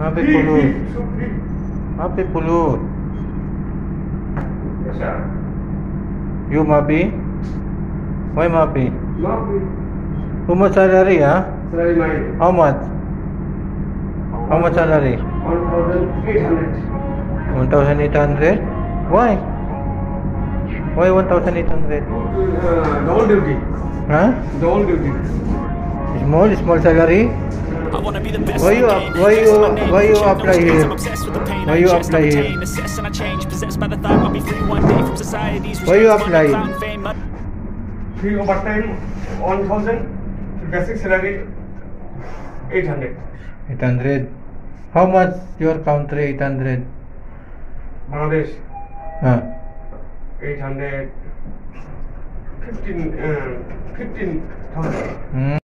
Pulut. free, so free. Happy Pulut. Yes, sir. You happy? Why happy? No free. How much salary, ah? Salary mine. How much? How much salary? 1,800. 1,800? Why? Why 1,800? Uh, double duty. Huh? Double duty. Small, small salary? I wanna be the best Why you up- why you- Chase my name, why you check those apply grades. here? I'm obsessed with the pain. Why you ingest, apply not here? retain, assess and I change. Possessed by the thought I'll be free one day from society's Why you restraints. Money, apply? clout. Free overtime, 1,000. Basic salary, 800. 800. How much your country 800? Bangladesh, Huh? 800. 15, uh, 15,000. Hmm?